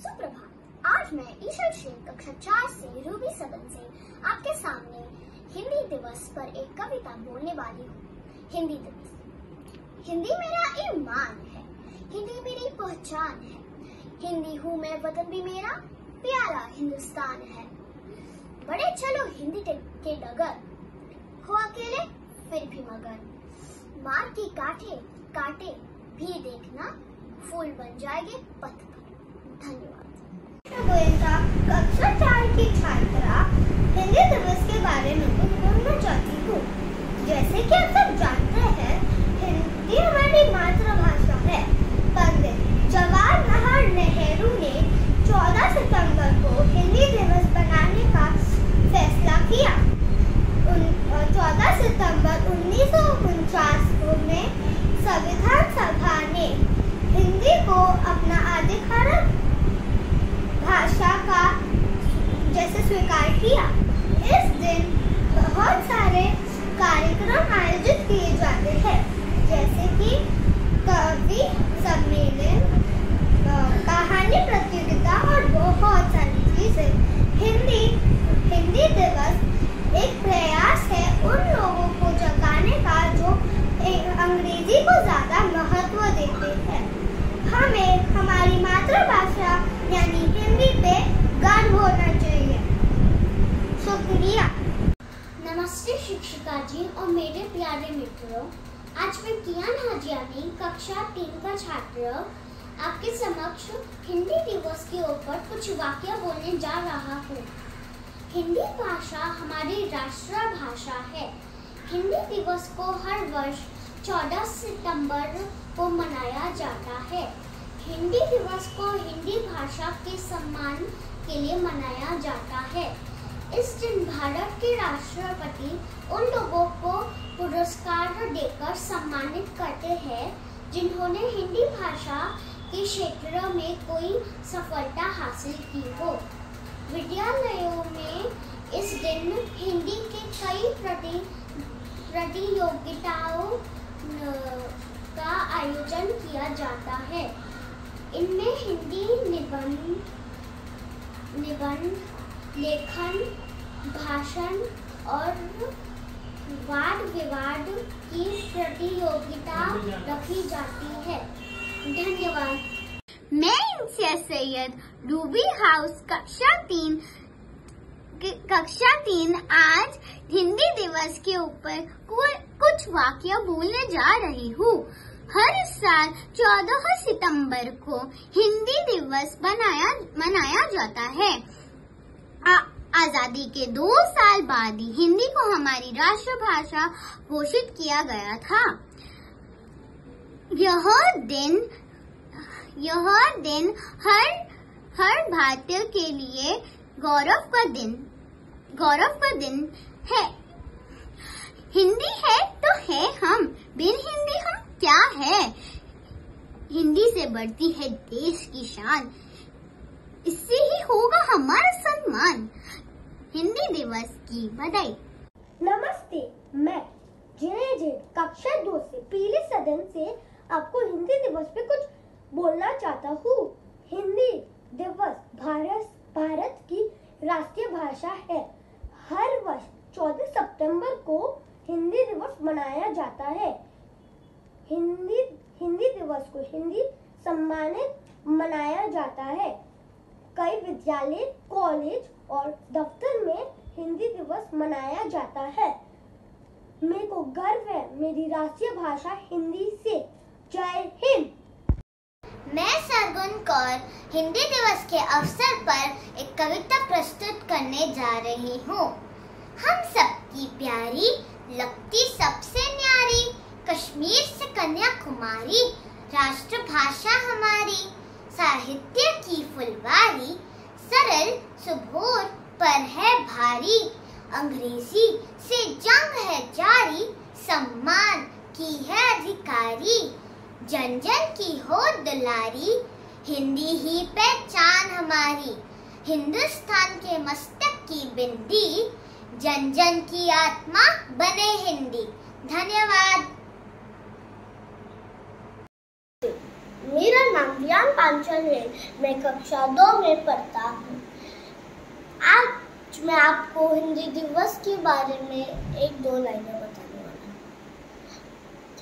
सुप्रभात। आज मैं ईशा सिंह कक्षा चार से रूबी सदन से आपके सामने हिंदी दिवस पर एक कविता बोलने वाली हूँ। हिंदी दिवस। हिंदी मेरा ईमान है। हिंदी मेरी पहचान है। हिंदी हूँ मैं, वतन भी मेरा, प्यारा हिंदुस्तान है। बड़े चलो हिंदी के डगर, हो अकेले फिर भी मगर। मार की काटे काटे भी देखना, फूल बन जाएँगे पथ पर धन्यवाद। चार की छात्रा हिंदी दिवस के बारे में बोलना चाहती हूँ जैसे कि आप सब जानते हैं हिंदी हमारी मातृभाषा है पंडित जवाहरलाल नेहरू ने 14 सितंबर को हिंदी दिवस बनाने का फैसला किया उन 14 सितंबर उन्नीस में संविधान सभा ने हिंदी को अपना आधिकारिक भाषा का जैसे स्वीकार किया इस दिन बहुत सारे कार्यक्रम आयोजित किए जाते हैं जैसे कि कवि सम्मेलन कहानी प्रतियोगिता और बहुत सारी चीज़ें हिंदी हिंदी दिवस एक प्रयास है उन लोगों को जगाने का जो अंग्रेज़ी को ज़्यादा महत्व देते हैं। हमें हमारी मातृभाषा यानी हिंदी पे गर्व होना चाहिए। शुक्रिया। नमस्ते शिक्षिका जी और मेरे प्यारे मित्रों, आज मैं कियान हाजियानी कक्षा तीन का छात्र आपके समक्ष हिंदी दिवस के ऊपर कुछ वाक्य बोलने जा रहा हूँ। हिंदी भाषा हमारी राष्ट्र भाषा है। हिंदी दिवस को हर वर्ष 14 सितंबर को मनाया जाता है। हिंदी दिवस को हिंदी भाषा के सम्मान के लिए मनाया जाता है। इस दिन भारत के राष्ट्रपति उन लोगों को पुरस्कार देकर सम्मानित करते हैं जिन्होंने हिंदी भाषा के क्षेत्र में कोई सफलता हासिल की हो। विद्यालयों में इस दिन हिंदी के कई प्रति, प्रतियोगिताओं का आयोजन किया जाता है। इनमें हिंदी निबंध निबंध, लेखन, भाषण और वाद विवाद की प्रतियोगिता रखी जाती है। धन्यवाद। मैं इंसिया सैयद रूबी हाउस कक्षा तीन कक्षा तीन आज हिंदी दिवस के ऊपर कुछ वाक्य बोलने जा रही हूँ। हर साल 14 सितंबर को हिंदी दिवस बनाया मनाया जाता है। आ, आज़ादी के दो साल बाद ही हिंदी को हमारी राष्ट्रभाषा घोषित किया गया था। यह दिन यह दिन हर हर भारतीय के लिए गौरव का दिन गौरव का दिन है। हिंदी है तो है हम, बिन हिंदी हम क्या है? हिंदी से बढ़ती है देश की शान, इससे ही होगा हमारा सम्मान। हिंदी दिवस की बधाई। नमस्ते, मैं जिने जिन कक्षा दो से पीले सदन से आपको हिंदी दिवस पे कुछ बोलना चाहता हूँ। हिंदी दिवस भारत भारत की राष्ट्रीय भाषा है। हर वर्ष 14 सितंबर को हिंदी दिवस मनाया जाता है। हिंदी हिंदी दिवस को हिंदी सम्मानित मनाया जाता है। कई विद्यालय, कॉलेज और दफ्तर में हिंदी दिवस मनाया जाता है। मेरे को गर्व है, मेरी राष्ट्रीय भाषा हिंदी से। जय हिंद। मैं सरगुन कौर, हिंदी दिवस के अवसर पर एक कविता प्रस्तुत करने जा रही हूँ। हम सबकी प्यारी लगती सबसे न्यारी, कश्मीर से कन्याकुमारी, राष्ट्रभाषा हमारी, साहित्य की फुलवारी, सरल सुबोर पर है भारी, अंग्रेज़ी से जंग है जारी, सम्मान की है अधिकारी। जन जन की हो दुलारी, हिंदी ही पहचान हमारी। हिंदुस्तान के मस्तक की बिंदी जन जन की आत्मा बने हिंदी। धन्यवाद। मेरा नाम रियान पांचल है। मैं कक्षा दो में पढ़ता हूँ। आज मैं आपको हिंदी दिवस के बारे में एक दो लाइनें बताने वाला हूँ।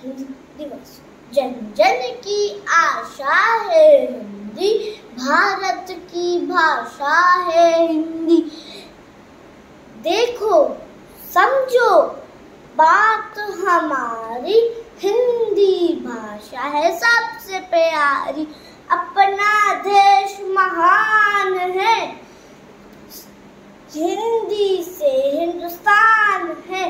हिंदी दिवस। जन जन की आशा है हिंदी, भारत की भाषा है हिंदी। देखो, समझो, बात हमारी हिंदी भाषा है सबसे प्यारी। अपना देश महान है हिंदी से हिंदुस्तान है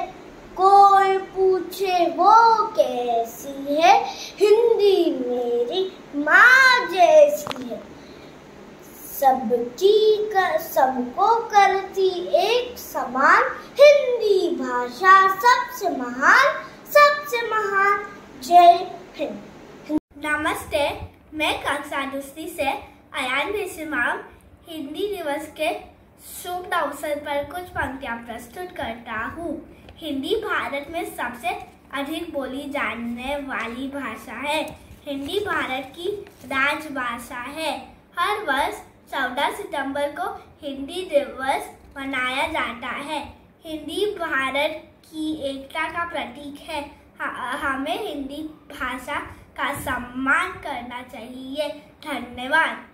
कोई पूछे वो कैसी है हिंदी मेरी माँ जैसी है सबकी कर, सबको करती एक समान। हिंदी भाषा सबसे महान सबसे महान। जय हिंद। नमस्ते, मैं कक्षा दूसरी से अयान बेसिमाम हिंदी दिवस के शुभ अवसर पर कुछ पंक्तियाँ प्रस्तुत करता हूँ। हिंदी भारत में सबसे अधिक बोली जाने वाली भाषा है। हिंदी भारत की राजभाषा है। हर वर्ष 14 सितंबर को हिंदी दिवस मनाया जाता है। हिंदी भारत की एकता का प्रतीक है, हमें हिंदी भाषा का सम्मान करना चाहिए। धन्यवाद।